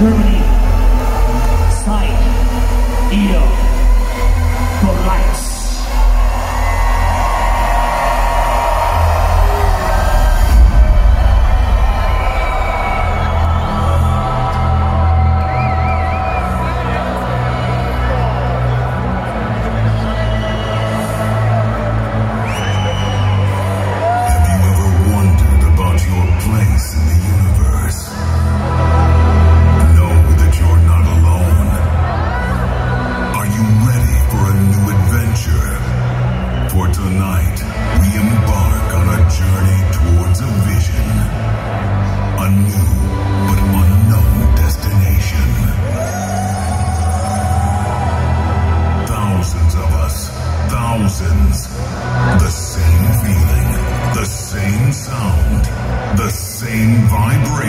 Germany. Vibrate.